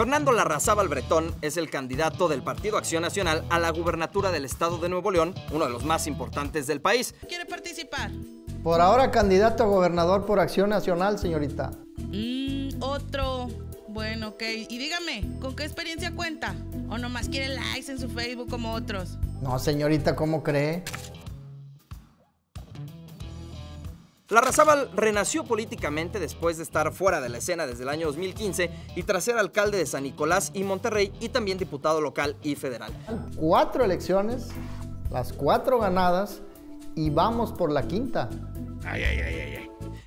Fernando Larrazábal Bretón es el candidato del Partido Acción Nacional a la gubernatura del estado de Nuevo León, uno de los más importantes del país. ¿Quiere participar? Por ahora candidato a gobernador por Acción Nacional, señorita. Mmm, otro. Bueno, ok. Y dígame, ¿con qué experiencia cuenta? ¿O nomás quiere likes en su Facebook como otros? No, señorita, ¿cómo cree? Larrazábal renació políticamente después de estar fuera de la escena desde el año 2015 y tras ser alcalde de San Nicolás y Monterrey y también diputado local y federal. Cuatro elecciones, las cuatro ganadas y vamos por la quinta. Ay, ay, ay, ay, ay.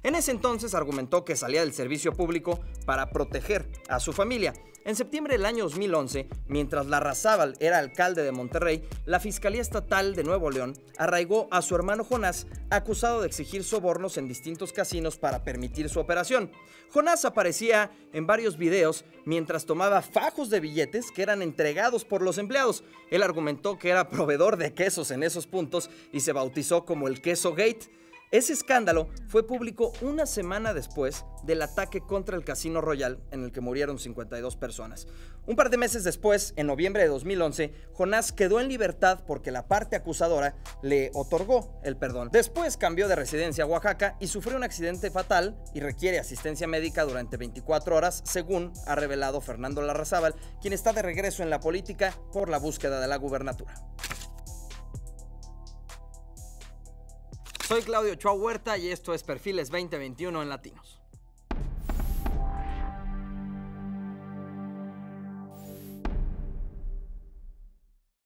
En ese entonces argumentó que salía del servicio público para proteger a su familia. En septiembre del año 2011, mientras Larrazábal era alcalde de Monterrey, la Fiscalía Estatal de Nuevo León arraigó a su hermano Jonás, acusado de exigir sobornos en distintos casinos para permitir su operación. Jonás aparecía en varios videos mientras tomaba fajos de billetes que eran entregados por los empleados. Él argumentó que era proveedor de quesos en esos puntos y se bautizó como el Queso Gate. Ese escándalo fue público una semana después del ataque contra el Casino Royal en el que murieron 52 personas. Un par de meses después, en noviembre de 2011, Jonás quedó en libertad porque la parte acusadora le otorgó el perdón. Después cambió de residencia a Oaxaca y sufrió un accidente fatal y requiere asistencia médica durante 24 horas, según ha revelado Fernando Larrazábal, quien está de regreso en la política por la búsqueda de la gubernatura. Soy Claudio Chua Huerta y esto es Perfiles 2021 en Latinos.